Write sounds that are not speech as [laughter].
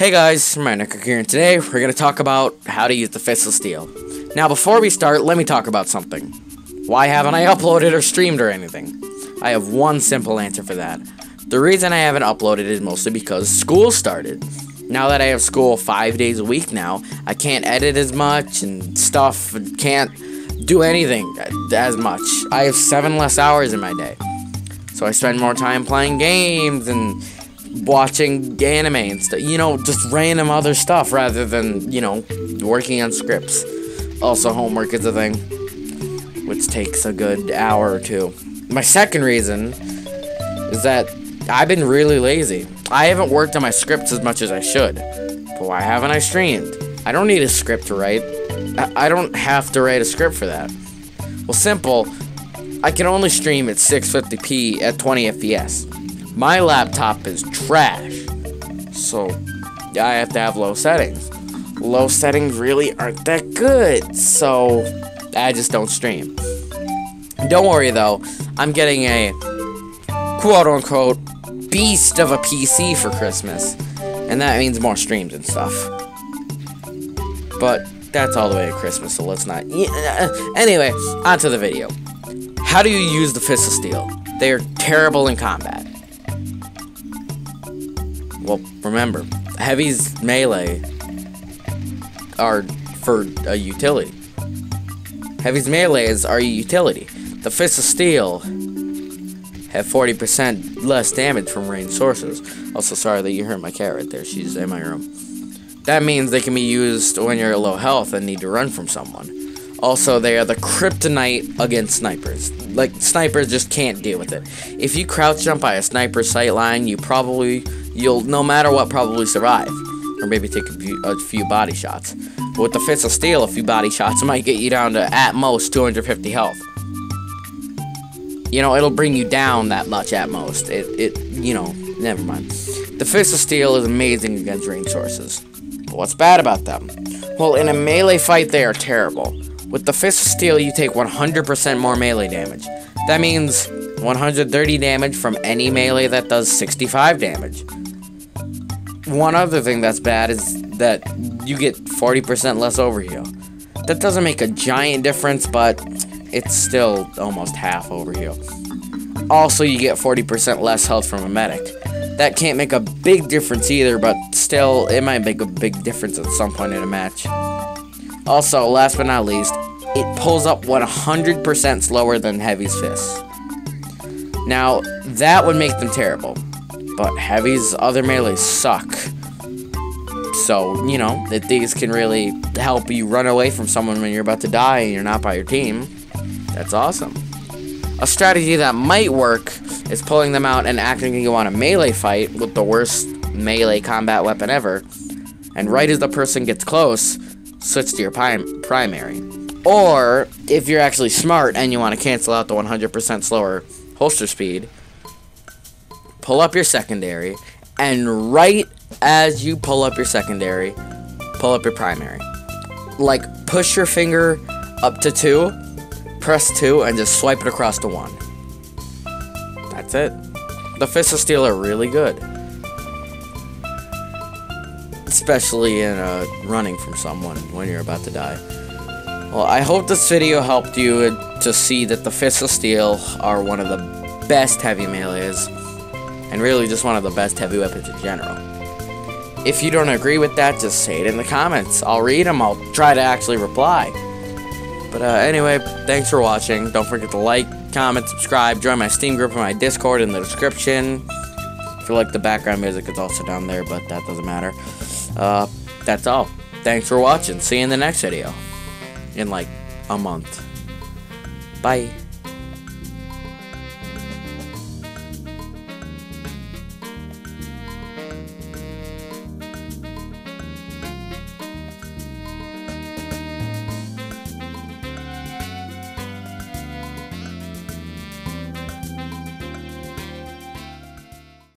Hey guys, Manica here, and today we're going to talk about how to use the Fist of Steel. Now before we start, let me talk about something. Why haven't I [laughs] uploaded or streamed or anything? I have one simple answer for that. The reason I haven't uploaded is mostly because school started. Now that I have school five days a week now, I can't edit as much and stuff, and can't do anything as much. I have seven less hours in my day. So I spend more time playing games and watching anime and stuff. You know, just random other stuff rather than, you know, working on scripts. Also, homework is a thing, which takes a good hour or two. My second reason is that I've been really lazy. I haven't worked on my scripts as much as I should. But why haven't I streamed? I don't need a script to write. I, I don't have to write a script for that. Well, simple. I can only stream at 650p at 20 FPS. My laptop is trash, so I have to have low settings. Low settings really aren't that good, so I just don't stream. Don't worry though, I'm getting a quote unquote beast of a PC for Christmas, and that means more streams and stuff. But that's all the way to Christmas, so let's not. Uh, anyway, on to the video. How do you use the Fist of Steel? They are terrible in combat. Well, remember, heavy's melee are for a utility. Heavy's melees are a utility. The Fists of Steel have 40% less damage from ranged sources. Also, sorry that you hurt my cat right there. She's in my room. That means they can be used when you're at low health and need to run from someone. Also, they are the kryptonite against snipers. Like, snipers just can't deal with it. If you crouch jump by a sniper sight line, you probably you'll, no matter what, probably survive. Or maybe take a few, a few body shots. But with the Fist of Steel, a few body shots might get you down to, at most, 250 health. You know, it'll bring you down that much at most. It, it, you know, never mind. The Fist of Steel is amazing against range sources. But what's bad about them? Well, in a melee fight, they are terrible. With the Fist of Steel, you take 100% more melee damage. That means 130 damage from any melee that does 65 damage. One other thing that's bad is that you get 40% less overheal. That doesn't make a giant difference, but it's still almost half overheal. Also, you get 40% less health from a medic. That can't make a big difference either, but still, it might make a big difference at some point in a match. Also, last but not least, it pulls up 100% slower than Heavy's Fist. Now, that would make them terrible, but Heavy's other melees suck. So, you know, that these can really help you run away from someone when you're about to die and you're not by your team. That's awesome. A strategy that might work is pulling them out and acting like you want a melee fight with the worst melee combat weapon ever. And right as the person gets close, switch to your prim primary. Or, if you're actually smart and you want to cancel out the 100% slower holster speed, pull up your secondary, and right as you pull up your secondary, pull up your primary. Like, push your finger up to 2, press 2, and just swipe it across to 1. That's it. The Fists of Steel are really good. Especially in uh, running from someone when you're about to die. Well, I hope this video helped you to see that the Fists of Steel are one of the best heavy melees, and really just one of the best heavy weapons in general. If you don't agree with that, just say it in the comments. I'll read them, I'll try to actually reply. But uh, anyway, thanks for watching. Don't forget to like, comment, subscribe, join my Steam group and my Discord in the description. If you like the background music, it's also down there, but that doesn't matter. Uh, that's all. Thanks for watching. See you in the next video. In like a month. Bye.